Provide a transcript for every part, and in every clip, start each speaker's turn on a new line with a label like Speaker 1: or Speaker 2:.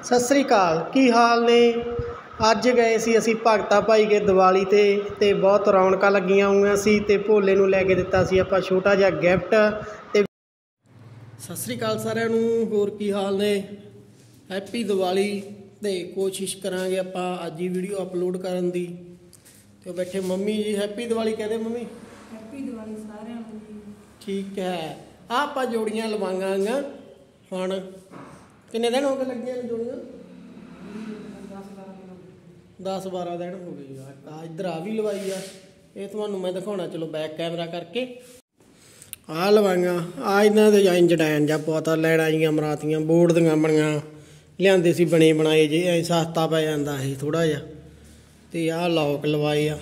Speaker 1: ਸਤਿ ਸ੍ਰੀ ਅਕਾਲ ਕੀ ਹਾਲ ਨੇ? ਅੱਜ ਗਏ ਸੀ ਅਸੀਂ ਭਗਤਾ ਭਾਈ ਕੇ ਦੀਵਾਲੀ ਤੇ ਤੇ ਬਹੁਤ ਰੌਣਕਾਂ ਲੱਗੀਆਂ ਹੋਈਆਂ ਸੀ ਤੇ ਭੋਲੇ ਨੂੰ ਲੈ ਕੇ ਦਿੱਤਾ ਸੀ ਆਪਾਂ ਛੋਟਾ ਜਿਹਾ ਗਿਫਟ ਤੇ ਸਤਿ ਸ੍ਰੀ ਅਕਾਲ ਸਾਰਿਆਂ ਨੂੰ ਹੋਰ ਕੀ ਹਾਲ ਨੇ? ਹੈਪੀ ਦੀਵਾਲੀ ਤੇ ਕੋਸ਼ਿਸ਼ ਕਰਾਂਗੇ ਆਪਾਂ ਅੱਜ ਹੀ ਵੀਡੀਓ ਅਪਲੋਡ ਕਰਨ ਦੀ। ਤੇ ਉਹ ਬੈਠੇ ਮੰਮੀ ਜੀ ਹੈਪੀ ਦੀਵਾਲੀ ਕਹਦੇ ਮੰਮੀ?
Speaker 2: ਹੈਪੀ ਦੀਵਾਲੀ ਸਾਰਿਆਂ ਨੂੰ ਜੀ।
Speaker 1: ਠੀਕ ਹੈ। ਆਪਾਂ ਜੋੜੀਆਂ ਲਵਾਂਗਾਂਗਾ ਹੁਣ। ਕਿੰਨੇ ਦਿਨ ਹੋ ਗਏ ਲੱਗੀਆਂ ਨੇ ਜੋੜੀਆਂ? 10 12 ਦਿਨ ਹੋ ਗਏ ਆ ਇੱਧਰ ਆ ਵੀ ਲਵਾਈ ਆ। ਇਹ ਤੁਹਾਨੂੰ ਮੈਂ ਦਿਖਾਉਣਾ, ਚਲੋ ਬੈਕ ਕੈਮਰਾ ਕਰਕੇ। ਆ ਲਵਾਈਆਂ ਆ ਇਹਨਾਂ ਦੇ ਜਾਂ ਡਿਜ਼ਾਈਨ ਜਾਂ ਪਤਾ ਲੈਣਾ ਜੀਆਂ ਮਰਾਤੀਆਂ ਬੋਰਡ ਦੀਆਂ ਬਣੀਆਂ। ਲਿਆਂਦੇ ਸੀ ਬਣੇ ਬਣਾਏ ਜੇ, ਐ ਸਸਤਾ ਪੈ ਜਾਂਦਾ ਇਹ ਥੋੜਾ ਜਿਹਾ। ਤੇ ਆਹ ਲੌਕ ਲਵਾਏ ਆ।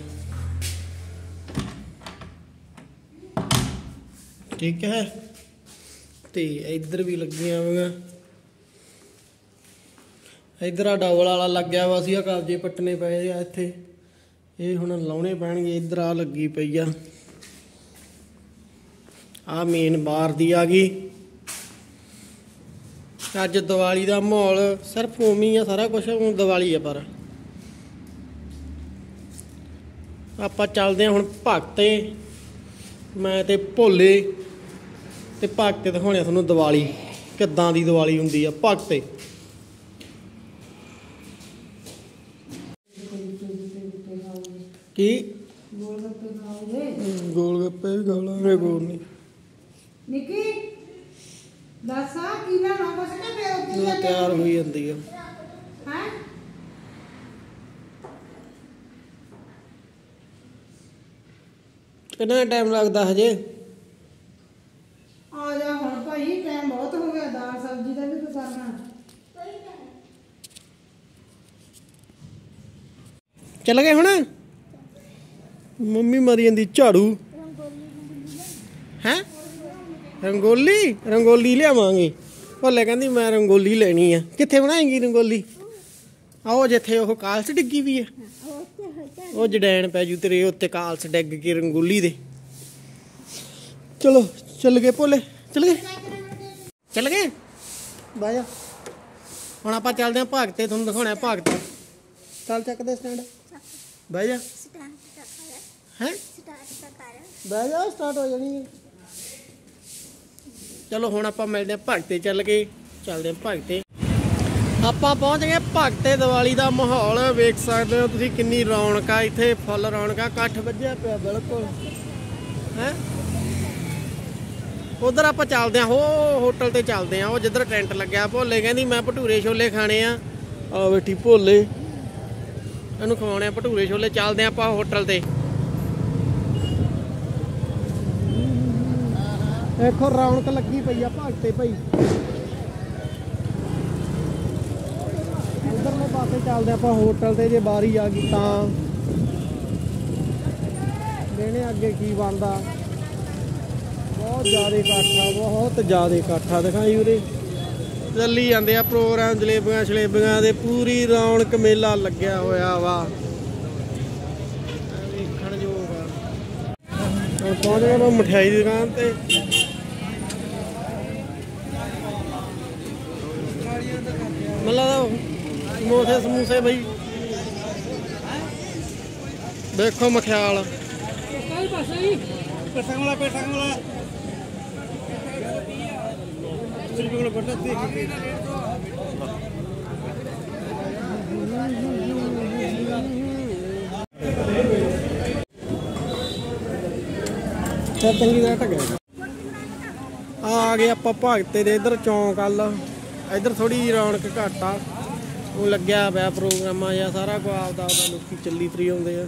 Speaker 1: ਠੀਕ ਹੈ। ਤੇ ਇੱਧਰ ਵੀ ਲੱਗੀਆਂ ਹੋਈਆਂ। ਇੱਧਰ ਆ ਡਬਲ ਵਾਲਾ ਲੱਗਿਆ ਵਾ ਸੀ ਆ ਕਬਜੇ ਪੱਟਨੇ ਪਏ ਆ ਇੱਥੇ। ਇਹ ਹੁਣ ਲਾਉਣੇ ਪੈਣਗੇ, ਇੱਧਰ ਆ ਲੱਗੀ ਪਈ ਆ। ਆ ਮੇਨ ਬਾਰ ਦੀ ਆ ਗਈ। ਅੱਜ ਦੀਵਾਲੀ ਦਾ ਮਾਹੌਲ ਸਿਰਫ ਉਵੇਂ ਆ, ਸਾਰਾ ਕੁਝ ਹੁਣ ਦੀਵਾਲੀ ਆ ਪਰ। ਆਪਾਂ ਚੱਲਦੇ ਹਾਂ ਹੁਣ ਭਗਤੇ, ਮੈਂ ਤੇ ਭੋਲੇ ਤੇ ਭਗਤੇ ਦਿਖਾਉਣੇ ਆ ਤੁਹਾਨੂੰ ਦੀਵਾਲੀ, ਕਿੱਦਾਂ ਦੀ ਦੀਵਾਲੀ ਹੁੰਦੀ ਆ, ਭਗਤੇ। ਕੀ?
Speaker 2: ਗੋਲ ਗੱਪੇ ਖਾਓਗੇ
Speaker 1: ਗੋਲ ਗੱਪੇ ਵੀ ਖਾ ਲਾਂਗੇ ਕੋਈ ਨਹੀਂ।
Speaker 2: ਨਿੱਕੀ ਦੱਸਾ ਕੀ ਨਾ ਨਾ ਕੁਛ ਨਾ ਫੇਰ ਉੱਤੇ
Speaker 1: ਇਹ ਤਿਆਰ ਹੋਈ ਜਾਂਦੀ ਆ।
Speaker 2: ਹੈ?
Speaker 1: ਕਿੰਨਾ ਟਾਈਮ ਲੱਗਦਾ ਹਜੇ?
Speaker 2: ਆ ਜਾ ਹੁਣ ਭਾਈ ਟਾਈਮ ਬਹੁਤ ਹੋ ਗਿਆ ਦਾਲ ਸਬਜ਼ੀ ਦਾ ਵੀ ਕਰਨਾ
Speaker 1: ਚੱਲ ਗਏ ਹੁਣ? ਮੰਮੀ ਮਾਰੀ ਜਾਂਦੀ, ਝਾੜੂ। ਹੈ? ਰੰਗੋਲੀ? ਰੰਗੋਲੀ ਲਿਆਵਾਂਗੇ। ਭੋਲੇ ਕਹਿੰਦੀ, ਮੈਂ ਰੰਗੋਲੀ ਲੈਣੀ ਆ। ਕਿੱਥੇ ਬਣਾਏਂਗੀ ਰੰਗੋਲੀ? ਆਓ ਜਿੱਥੇ ਉਹ ਕਾਲਸ ਡਿੱਗੀ ਵੀ ਆ। ਉਹ ਜਡੈਣ ਪੈ ਜੂ ਤੇਰੇ, ਉੱਤੇ ਕਾਲਸ ਡਿੱਗ ਕੇ ਰੰਗੋਲੀ ਦੇ। ਚਲੋ, ਚੱਲ ਗਏ ਭੋਲੇ। ਚੱਲ ਗਏ? ਚੱਲ ਗਏ? ਬਾਈ ਜਾ। ਹੁਣ ਆਪਾਂ ਚੱਲਦੇ ਆਂ ਭਗਤੇ, ਤੁਹਾਨੂੰ ਦਿਖਾਉਣਾ ਭਗਤ। ਚੱਲ ਚੱਕਦੇ ਸਟੈਂਡ ਬਹਿ ਜਾ। ਹੈ? ਬਹਿ ਜਾ ਸਟਾਰਟ ਹੋ ਜਾਣੀ ਹੈ। ਚਲੋ ਹੁਣ ਆਪਾਂ ਮਿਲਦੇ ਆਂ ਭਗਤੇ ਚੱਲ ਕੇ। ਚੱਲਦੇ ਆਂ ਭਗਤੇ। ਆਪਾਂ ਪਹੁੰਚ ਗਏ ਭਗਤੇ ਦੀਵਾਲੀ ਦਾ ਮਾਹੌਲ, ਵੇਖ ਸਕਦੇ ਹੋ ਤੁਸੀਂ ਕਿੰਨੀ ਰੌਣਕ ਆ, ਇੱਥੇ ਫੁੱਲ ਰੌਣਕ ਆ, ਇਕੱਠ ਵੱਜਿਆ ਪਿਆ ਬਿਲਕੁਲ। ਹੈ? ਉਧਰ ਆਪਾਂ ਚੱਲਦੇ ਆਂ ਹੋ, ਹੋਟਲ ਤੇ ਚੱਲਦੇ ਆਂ ਉਹ ਜਿੱਧਰ ਟੈਂਟ ਲੱਗਿਆ, ਭੋਲੇ ਕਹਿੰਦੀ ਮੈਂ ਭਟੂਰੇ ਛੋਲੇ ਖਾਣੇ ਆ। ਆ ਬੈਠੀ ਭੋਲੇ। ਇਹਨੂੰ ਖਵਾਉਣੇ ਆ ਭਟੂਰੇ ਛੋਲੇ, ਚੱਲਦੇ ਆਂ ਆਪਾਂ ਹੋਟਲ ਤੇ। ਦੇਖੋ, ਰੌਣਕ ਲੱਗੀ ਪਈ ਆ, ਭਗਤੇ ਭਾਈ। ਉਧਰਲੇ ਪਾਸੇ ਚੱਲਦੇ ਆਪਾਂ, ਹੋਟਲ ਤੇ ਜੇ ਬਾਰੀ ਆ ਗਈ ਤਾਂ। ਦੇਣੇ ਅੱਗੇ ਕੀ ਬਣਦਾ? ਬਹੁਤ ਜ਼ਿਆਦਾ ਇਕੱਠ ਆ, ਬਹੁਤ ਜ਼ਿਆਦਾ ਇਕੱਠ ਦਿਖਾਈ ਉਰੇ। ਚੱਲੀ ਜਾਂਦੇ ਆ ਪ੍ਰੋਗਰਾਮ, ਜਲੇਬੀਆਂ ਛਲੇਬੀਆਂ ਦੇ, ਪੂਰੀ ਰੌਣਕ ਮੇਲਾ ਲੱਗਿਆ ਹੋਇਆ ਵਾ। ਐ ਵੇਖਣ ਯੋਗ ਆ। ਪਹੁੰਚ ਗਏ ਮਠਿਆਈ ਦੀ ਦੁਕਾਨ ਤੇ। ਮਤਲਬ ਸਮੋਸੇ ਸਮੂਸੇ ਬਈ। ਦੇਖੋ ਮਖਿਆਲ. ਚੱਲ ਚੰਗੀ ਤਰ੍ਹਾਂ ਢੱਕਿਆ ਆ ਗਏ ਆਪਾਂ ਭਗਤੇ ਦੇ ਇਧਰ ਚੌਂਕ ਵੱਲ। ਇਧਰ ਥੋੜੀ ਰੌਣਕ ਘੱਟ ਆ। ਉਹ ਲੱਗਿਆ ਪਿਆ ਪ੍ਰੋਗਰਾਮਾਂ ਜਾਂ ਸਾਰਾ ਕੁਝ ਆਪਦਾ ਆਪਦਾ ਲੋਕੀ ਚੱਲੀ ਫਰੀ ਆਉਂਦੇ ਆ।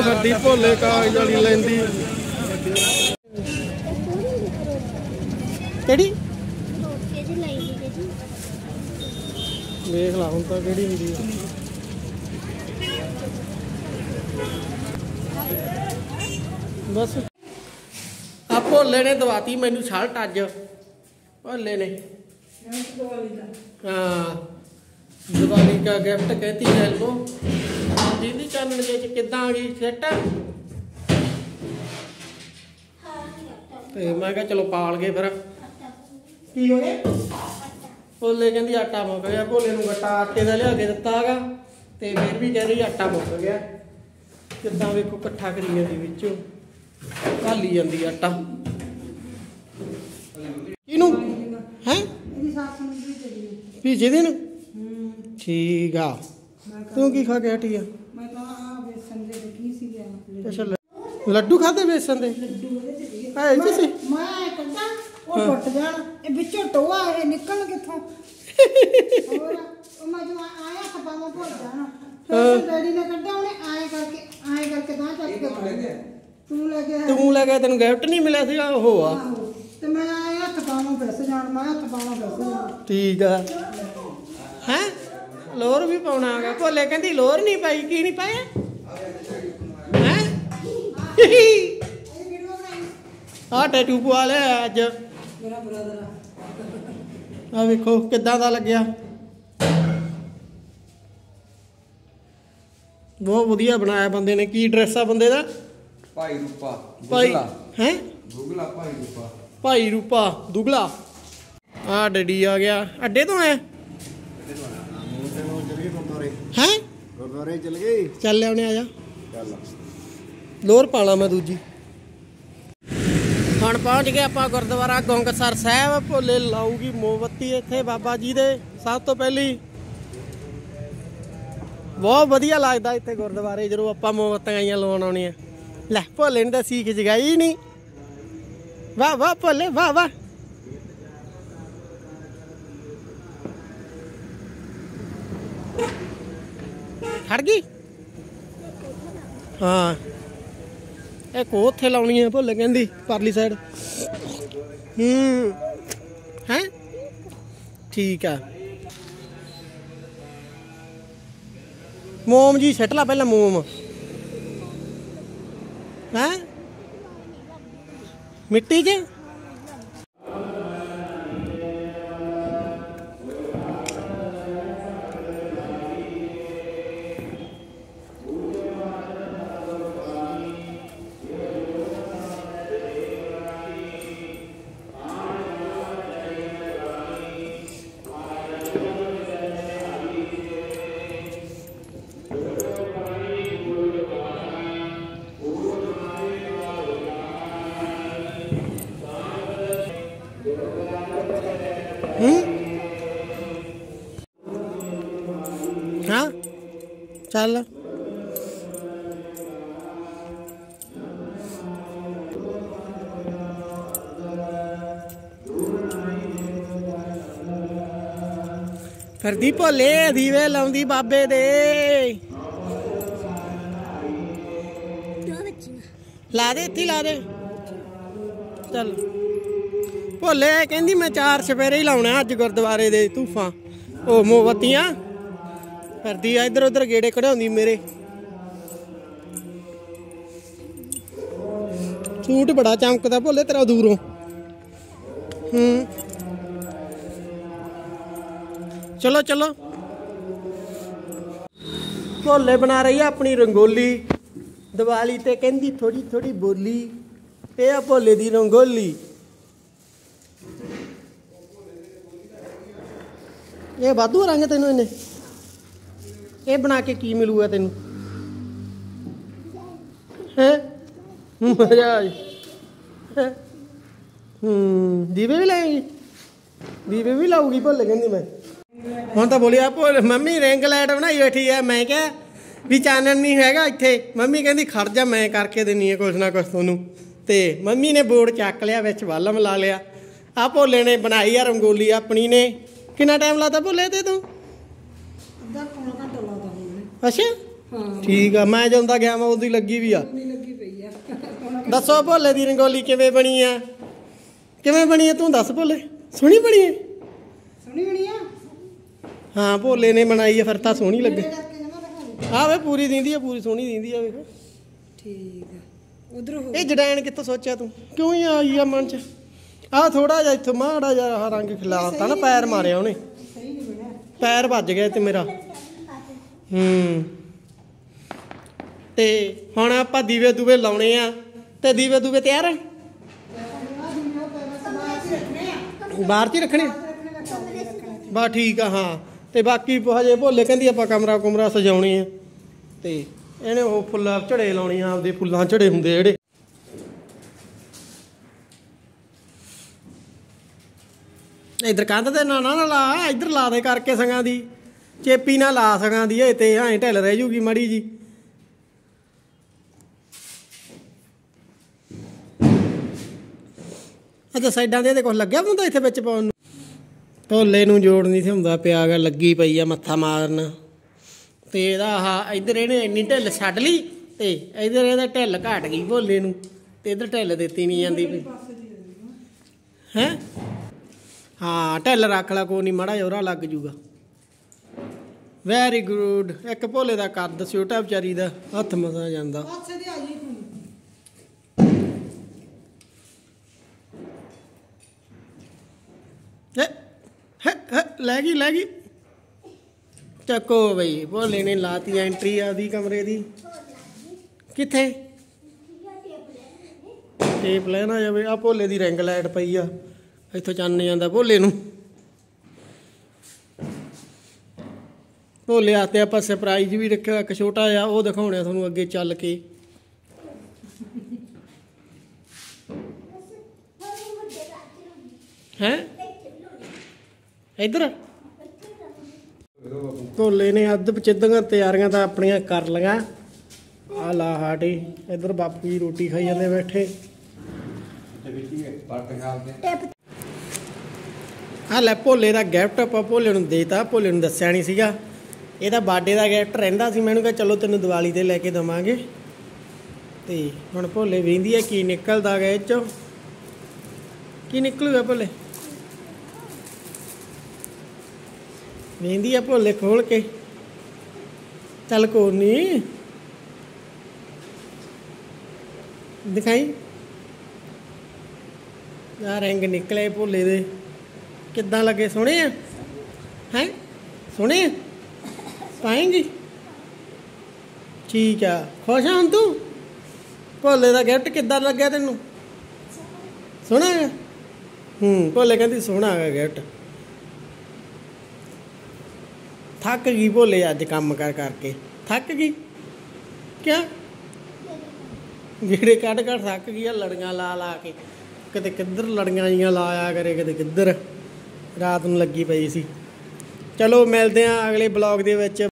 Speaker 1: ਉਹ ਗੱਡੀ ਭੋਲੇ ਕਾਗਜ਼ ਵਾਲੀ ਲੈਂਦੀ। ਕਿਹੜੀ? ਵੇਖ ਲਾ ਹੁਣ ਤਾਂ ਕਿਹੜੀ ਹੁੰਦੀ ਆ। ਬਸ। ਆ ਭੋਲੇ ਨੇ ਦਵਾਤੀ ਮੈਨੂੰ ਸ਼ਰਟ ਅੱਜ। ਭੋਲੇ ਨੇ। ਹਾਂ। ਦੀਵਾਲੀ ਦਾ ਗਿਫਟ ਕਹਿਤੀ ਹੈ ਲੋ ਦੀਦੀ ਚਾਨਣ ਦੇ ਚ ਕਿੱਦਾਂ ਆ ਗਈ? ਸੈੱਟ ਤੇ ਮੈਂ ਕਿਹਾ ਚਲੋ ਪਾਲ ਗਏ ਫਿਰ। ਕੀ ਹੋ ਗਿਆ? ਭੋਲੇ ਕਹਿੰਦੀ ਆਟਾ ਮੁੱਕ ਗਿਆ। ਭੋਲੇ ਨੂੰ ਗੱਟਾ ਆਟੇ ਦਾ ਲਿਆ ਕੇ ਦਿੱਤਾ ਹੈਗਾ। ਤੇ ਫਿਰ ਵੀ ਕਹਿੰਦੀ ਆਟਾ ਮੁੱਕ ਗਿਆ। ਕਿੱਦਾਂ ਵੇਖੋ ਇਕੱਠਾ ਕਰੀ ਜਾਂਦੀ ਵਿੱਚੋਂ। ਘਾਲੀ ਜਾਂਦੀ ਆਟਾ। ਇਹਨੂੰ ਹੈ?
Speaker 2: ਇਹਦੀ ਸੱਸ ਨੂੰ? ਵੀ ਚਲੀ
Speaker 1: ਵੀ ਜਿਹਦੇ ਨੂੰ ਠੀਕ ਆ।
Speaker 2: ਕਿਹਾ-
Speaker 1: ਤੂੰ ਕੀ ਖਾ ਕੇ ਹਟੀ ਆ?
Speaker 2: ਦੇ
Speaker 1: ਅੱਛਾ ਲ- ਲੱਡੂ ਖਾਦੇ ਵੇਸਣ ਦੇ?
Speaker 2: ਲੱਡੂ ਉਹਦੇ ਚ ਸੀਗੇ
Speaker 1: ਹਾਂ ਇਹ 'ਚ ਸੀ?
Speaker 2: ਮੈਂ ਕੱਢਾਂ ਉਹ ਟੁੱਟ ਜਾਣ। ਇਹ ਵਿੱਚੋਂ ਟੋਆ ਇਹ ਨਿਕਲ ਕਿੱਥੋਂ? ਹੋਰ ਉਹ ਮੈਂ ਜੋ ਆਇਆ ਖਪਾਵਾਂ ਭੁੱਲ ਜਾਣਾ। ਫਿਰ ਡੈਡੀ ਨੇ ਕੱਢਿਆ ਉਹਨੇ ਆਏ ਕਰਕੇ ਆਏ ਕਰਕੇ ਤਾਂ ਚੱਕ ਕੇ ਤੂੰ ਲੈ ਕੇ ਆਇਆ।
Speaker 1: ਤੂੰ ਲੱਗਾ ਤੈਨੂੰ ਗਿਫਟ ਨਹੀਂ ਮਿਲਿਆ ਸੀਗਾ ਉਹ ਆ।
Speaker 2: ਆਹੋ। ਤੇ ਮੈਂ ਆਏ ਹੱਥ ਪਾਵਾਂ ਫਿਸ ਜਾਣ ਮੈਂ ਹੱਥ ਪਾਵਾਂ ਫਿਸ ਜਾਣ।
Speaker 1: ਠੀਕ ਆ। ਹੈ? ਲੋਰ ਵੀ ਪਾਉਣਾ ਹੈਗਾ। ਭੋਲੇ ਕਹਿੰਦੀ ਲੋਰ ਨਹੀਂ ਪਾਈ ਕੀ ਨਹੀਂ ਪਾਇਆ? ਆ ਟੈਟੂ ਪਵਾ ਲਿਆ ਅੱਜ।
Speaker 2: ਮੇਰਾ ਬ੍ਰਦਰ ਆ
Speaker 1: ਵੇਖੋ ਕਿੱਦਾਂ ਦਾ ਲੱਗਿਆ। ਬਹੁਤ ਵਧੀਆ ਬਣਾਇਆ ਬੰਦੇ ਨੇ। ਕੀ ਡਰੈਸ ਆ ਬੰਦੇ ਦਾ?
Speaker 3: ਭਾਈ ਰੂਪਾ
Speaker 1: ਭਾਈ ਹੈ?
Speaker 3: ਗੁਗਲਾ ਭਾਈ ਰੂਪਾ।
Speaker 1: ਭਾਈ ਰੂਪਾ ਦੁਗਲਾ। ਆ ਡੱਡੀ ਆ ਗਿਆ। ਅੱਡੇ ਤੋਂ ਆਇਆ? ਹੈ?
Speaker 3: ਗੁਰਦੁਆਰੇ ਚਲ ਗਏ।
Speaker 1: ਚੱਲ ਲਿਆਉਣੇ ਆ ਜਾ।
Speaker 3: ਚੱਲ।
Speaker 1: ਲੋਰ ਪਾਲਾ ਮੈਂ ਦੂਜੀ। ਹੁਣ ਪਹੁੰਚ ਗਏ ਆਪਾਂ ਗੁਰਦੁਆਰਾ ਗੋਂਗਸਰ ਸਾਹਿਬ, ਭੋਲੇ ਲਾਊਗੀ ਮੋਮਬੱਤੀ ਇੱਥੇ ਬਾਬਾ ਜੀ ਦੇ, ਸਭ ਤੋਂ ਪਹਿਲੀ। ਬਹੁਤ ਵਧੀਆ ਲੱਗਦਾ ਇੱਥੇ ਗੁਰਦੁਆਰੇ, ਜਦੋਂ ਆਪਾਂ ਮੋਮਬੱਤੀਆਂ ਆਈਆਂ ਲਵਾਉਣ ਆਉਣੀਆਂ ਲੈ, ਭੋਲੇ ਨੇ ਤਾਂ ਸੀਖ ਜਗਾਈ ਨਹੀਂ। ਵਾਹ ਵਾਹ, ਭੋਲੇ, ਵਾਹ ਵਾਹ। ਖੜ ਗਈ? ਹਾਂ। ਇਹ ਕੋ ਉੱਥੇ ਲਾਉਣੀ ਹੈ ਭੁੱਲ ਕਹਿੰਦੀ, ਪਰਲੀ ਸਾਈਡ ਹੂੰ। ਹੈ? ਠੀਕ ਆ। ਮੋਮ ਜੀ ਛੱਟ ਲਾ ਪਹਿਲਾਂ ਮੋਮ। ਹੈ? ਮਿੱਟੀ 'ਚ? ਚੱਲ ਕਰਦੀ ਭੋਲੇ ਦੀਵੇ ਲਾਉਂਦੀ ਬਾਬੇ ਦੇ। ਲਾ ਦੇ, ਇੱਥੇ ਲਾ ਦੇ। ਚੱਲ। ਭੋਲੇ, ਕਹਿੰਦੀ ਮੈਂ ਚਾਰ ਸਵੇਰੇ ਹੀ ਲਾਉਣਾ ਅੱਜ ਗੁਰਦੁਆਰੇ ਦੇ ਧੂਫਾਂ। ਉਹ ਮੋਮਬੱਤੀਆਂ। ਕਰਦੀ ਆ, ਇੱਧਰ ਉੱਧਰ ਗੇੜੇ ਕਢਾਉਂਦੀ ਮੇਰੇ। ਸੂਟ ਬੜਾ ਚਮਕਦਾ ਭੋਲੇ, ਤੇਰਾ ਦੂਰੋਂ। ਹੂੰ। ਚਲੋ ਚਲੋ। ਭੋਲੇ ਬਣਾ ਰਹੀ ਆ ਆਪਣੀ ਰੰਗੋਲੀ। ਦੀਵਾਲੀ ਤੇ ਕਹਿੰਦੀ ਥੋੜੀ ਥੋੜੀ ਬੋਲੀ ਇਹ ਆ ਭੋਲੇ ਦੀ ਰੰਗੋਲੀ। ਇਹ ਵਾਧੂ ਰੰਗ ਤੈਨੂੰ ਇਹਨੇ। ਇਹ ਬਣਾ ਕੇ ਕੀ ਮਿਲੂਗਾ ਤੈਨੂੰ? ਹੈ? ਮਜ਼ਾ ਆ ਹੂੰ? ਦੀਵੇ ਵੀ ਲਾਏਗੀ? ਦੀਵੇ ਵੀ ਲਾਊਗੀ ਭੁੱਲ ਕਹਿੰਦੀ ਮੈਂ। ਹੁਣ ਤਾਂ ਬੋਲਿਆ, ਭੁੱਲ, ਮੰਮੀ ਰਿੰਗ ਲਾਈਟ ਬਣਾਈ ਬੈਠੀ ਐ। ਮੈਂ ਕਿਹਾ ਵੀ ਚਾਨਣ ਨਹੀਂ ਹੈਗਾ ਇੱਥੇ। ਮੰਮੀ ਕਹਿੰਦੀ, ਖੜ ਜਾ, ਮੈਂ ਕਰਕੇ ਦਿੰਨੀ ਆ ਕੁਛ ਨਾ ਕੁਛ ਤੁਹਾਨੂੰ। ਤੇ ਮੰਮੀ ਨੇ ਬੋਰਡ ਚੱਕ ਲਿਆ, ਵਿੱਚ ਵਾਲਮ ਲਾ ਲਿਆ। ਆ ਭੋਲੇ ਨੇ ਬਣਾਈ ਆ ਰੰਗੋਲੀ ਆਪਣੀ ਨੇ। ਕਿੰਨਾ ਟਾਈਮ ਲਾਤਾ ਭੋਲੇ ਤੇ ਤੂੰ?
Speaker 2: ਅੱਧਾ ਪੌਣਾ
Speaker 1: ਅੱਛਾ?
Speaker 2: ਹਾਂ
Speaker 1: ਠੀਕ ਆ ਮੈਂ ਜਾਂਦਾ ਗਿਆ ਮੈਂ ਉਹਦੀ ਲੱਗੀ ਵੀ ਆ।
Speaker 2: ਨਹੀਂ ਲੱਗੀ ਪਈ ਆ ਪੌਣਾ
Speaker 1: ਦੱਸੋ ਭੋਲੇ ਦੀ ਰੰਗੋਲੀ ਕਿਵੇਂ ਬਣੀ ਆ? ਕਿਵੇਂ ਬਣੀ ਆ? ਤੂੰ ਦੱਸ ਭੋਲੇ। ਸੋਹਣੀ ਬਣੀ ਆ?
Speaker 2: ਸੁਣੀ ਬਣੀ ਆ?
Speaker 1: ਹਾਂ ਭੋਲੇ ਨੇ ਬਣਾਈ ਆ ਫਿਰ ਤਾਂ ਸੋਹਣੀ ਲੱਗੇ। ਆ ਵੇ ਪੂਰੀ ਦਿੰਦੀ ਆ ਪੂਰੀ ਸੋਹਣੀ ਦਿੰਦੀ ਆ ਵੇਖ
Speaker 2: ਠੀਕ ਆ। ਉਧਰ ਹੋ
Speaker 1: ਇਹ ਜੜੈਣ ਕਿੱਥੋਂ ਸੋਚਿਆ ਤੂੰ? ਕਿਉਂ ਹੀ ਆਈ ਆ ਮਨ ਚ? ਆ ਥੋੜਾ ਜਿਹਾ ਇੱਥੋਂ ਮਾੜਾ ਜਿਹਾ ਰੰਗ ਖਿਲਾਰਤਾ ਨਾ ਪੈਰ ਮਾਰਿਆ ਉਹਨੇ।
Speaker 2: ਸਹੀ ਨਹੀਂ ਬਣਿਆ।
Speaker 1: ਪੈਰ ਵੱਜ ਗਿਆ ਤੇ ਮੇਰਾ। ਹੂੰ। ਤੇ ਹੁਣ ਆਪਾਂ ਦੀਵੇ ਦੂਵੇ ਲਾਉਣੇ ਆ। ਤੇ ਦੀਵੇ ਦੂਵੇ ਤਿਆਰ ਆ? ਬਾਹਰ ਚ ਰੱਖਣੇ ਬਾ ਠੀਕ ਆ, ਹਾਂ। ਤੇ ਬਾਕੀ ਹਜੇ ਭੋਲੇ ਕਹਿੰਦੀ ਆਪਾਂ ਕਮਰਾ ਕੁਮਰਾ ਸਜਾਉਣੇ ਆ। ਤੇ ਇਹਨੇ ਉਹ ਫੁੱਲ ਝੜੇ ਲਾਉਣੇ ਆ, ਆਪਦੇ ਫੁੱਲਾਂ ਝੜੇ ਹੁੰਦੇ ਜਿਹੜੇ। ਇਧਰ ਕੰਧ ਤੇ ਨਾ ਨਾ ਨਾ ਲਾ, ਇਧਰ ਲਾ ਦੇ ਕਰਕੇ ਸੰਗਾਂ ਦੀ। ਚੇਪੀ ਨਾ ਲਾ ਸਕਾਂ ਦੀ ਇਹ ਤੇ ਐਂ ਢਿੱਲ ਰਹਿ ਜੂਗੀ ਮੜੀ ਜੀ। ਅੱਛਾ, ਸਾਈਡਾਂ ਦੇ ਇਹਦੇ ਕੁਝ ਲੱਗਿਆ ਹੁੰਦਾ ਇੱਥੇ ਵਿੱਚ ਪਾਉਣ ਨੂੰ? ਢੋਲੇ ਨੂੰ ਜੋੜ ਨਹੀਂ ਸੀ ਹੁੰਦਾ, ਪਿਆ ਗਾ, ਲੱਗੀ ਪਈ ਆ ਮੱਥਾ ਮਾਰਨ। ਤੇ ਇਹਦਾ ਆਹ, ਇਧਰ ਇਹਨੇ ਇੰਨੀ ਢਿੱਲ ਛੱਡ ਲਈ ਤੇ ਇਧਰ ਇਹਦਾ ਢਿੱਲ ਘਟ ਗਈ ਭੋਲੇ ਨੂੰ ਤੇ ਇਧਰ ਢਿੱਲ ਦਿੱਤੀ ਨਹੀਂ ਜਾਂਦੀ ਪਈ ਹੈ? ਹਾਂ, ਢਿੱਲ ਰੱਖ ਲਾ, ਕੋਈ ਨਹੀਂ, ਮੜਾ ਜੋਰਾ ਲੱਗ ਜੂਗਾ। ਵੈਰੀ ਗੁੱਡ ਇੱਕ ਭੋਲੇ ਦਾ ਕੱਦ ਛੋਟਾ ਵਿਚਾਰੀ ਦਾ ਹੱਥ ਮਸਾ ਜਾਂਦਾ।
Speaker 2: ਦੇ
Speaker 1: ਲੈ ਗਈ ਲੈ ਗਈ। ਚੱਕੋ ਬਈ ਭੋਲੇ ਨੇ ਲਾਤੀ ਐਂਟਰੀ ਆਦੀ ਕਮਰੇ ਦੀ। ਕਿੱਥੇ? ਟੇਪ ਲੈਣਾ ਜਾਵੇ। ਆ ਭੋਲੇ ਦੀ ਰਿੰਗ ਲਾਈਟ ਪਈ ਆ। ਇੱਥੋਂ ਚੰਨ ਜਾਂਦਾ ਭੋਲੇ ਨੂੰ। ਭੋਲੇ ਤੇ ਆਪਾਂ ਸਰਪ੍ਰਾਈਜ਼ ਵੀ ਰੱਖਿਆ ਇੱਕ ਛੋਟਾ ਜਿਹਾ, ਉਹ ਦਿਖਾਉਣਾ ਤੁਹਾਨੂੰ ਅੱਗੇ ਚੱਲ ਕੇ। ਹੈ? ਇੱਧਰ ਢੋਲੇ ਨੇ ਅੱਧ ਪਚਿੱਦਾਂ ਤਿਆਰੀਆਂ ਤਾਂ ਆਪਣੀਆਂ ਕਰ ਲਈਆਂ। ਆ ਲਾ ਹਾਟੀ ਇੱਧਰ ਬਾਪੂ ਜੀ ਰੋਟੀ ਖਾਈ ਜਾਂਦੇ ਬੈਠੇ। ਆ ਲੈ ਭੋਲੇ ਦਾ ਗਿਫਟ ਆਪਾਂ ਭੋਲੇ ਨੂੰ ਦੇਤਾ ਭੋਲੇ ਨੂੰ ਦੱਸਿਆ ਨਹੀਂ ਸੀਗਾ। ਇਹਦਾ ਬਾਡੇ ਦਾ ਗਿਫਟ ਰਹਿੰਦਾ ਸੀ ਮੈਨੂੰ ਕਿਹਾ ਚਲੋ ਤੈਨੂੰ ਦੀਵਾਲੀ ਤੇ ਲੈ ਕੇ ਦਵਾਂਗੇ। ਤੇ ਹੁਣ ਭੋਲੇ ਵੇਂਦੀ ਹੈ ਕੀ ਨਿਕਲਦਾ ਗਾ ਇਹ ਚੋਂ? ਕੀ ਨਿਕਲੂਗਾ ਭੋਲੇ? ਵੇਂਦੀ ਆ ਭੋਲੇ ਖੋਲ ਕੇ। ਚੱਲ ਕੋਈ ਨਹੀਂ ਦਿਖਾਈ। ਆ ਰੰਗ ਨਿਕਲੇ ਭੋਲੇ ਦੇ। ਕਿੱਦਾਂ ਲੱਗੇ, ਸੋਹਣੇ ਆ? ਹੈ? ਸੋਹਣੇ ਆ? ਪਾਏਂਗੀ? ਠੀਕ ਆ। ਖੁਸ਼ ਆ ਤੂੰ? ਭੋਲੇ ਦਾ ਗਿਫਟ ਕਿੱਦਾਂ ਲੱਗਿਆ ਤੈਨੂੰ? ਸੋਹਣਾ ਹੈ ਹੂੰ, ਭੋਲੇ ਕਹਿੰਦੀ ਸੋਹਣਾ ਹੈ ਗਿਫਟ ਥੱਕ ਗਈ ਭੋਲੇ ਅੱਜ ਕੰਮ ਕਰ ਕਰਕੇ। ਥੱਕ ਗਈ? ਕਿਆ ਜਿਹੜੇ ਕੱਢ ਕੱਢ ਥੱਕ ਗਈ ਆ, ਲੜੀਆਂ ਲਾ ਲਾ ਕੇ। ਕਿਤੇ ਕਿੱਧਰ ਲੜੀਆਂ ਜੀਆਂ ਲਾਇਆ ਕਰੇ, ਕਿਤੇ ਕਿੱਧਰ? ਰਾਤ ਨੂੰ ਲੱਗੀ ਪਈ ਸੀ। ਚਲੋ ਮਿਲਦੇ ਆਂ ਅਗਲੇ ਬਲੌਗ ਦੇ ਵਿੱਚ।